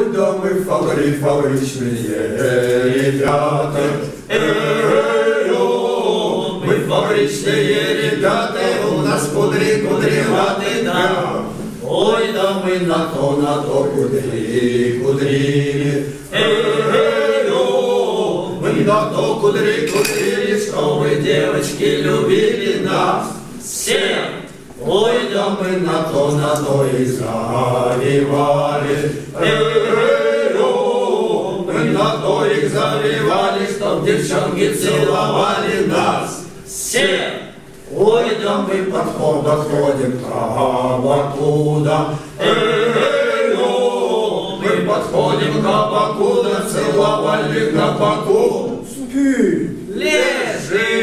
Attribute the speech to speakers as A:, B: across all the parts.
A: Ой, да мы фабри, фабричные ребята. Эй-ой, мы фабричные ребята, у нас кудри, кудреваты, да. Ой, да мы на то, на то кудри, кудрили. Эй-ой, мы на то кудри, кудрили, что вы, девочки, любили нас всех. Мы на то, на то и завивали. Эй-ой, мы на то их завивали, чтоб девчонки целовали нас всех. Ой, да мы подход подходим к Абакуда. Эй, мы подходим к Абакуда, целовали на боку. Спи, лежи.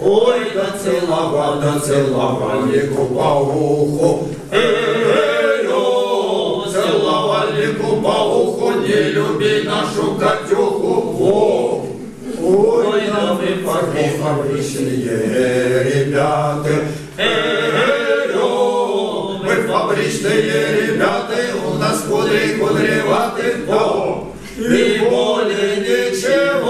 A: Ой, да целовали, да целовали по уху. Эй, целовали по уху, не люби нашу Катюху. Во. Ой, да фабри, фабричные ребята. Эй, мы фабричные ребята, у нас кудри, кудреваты, о, и более ничего.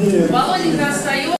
A: Володенька остается.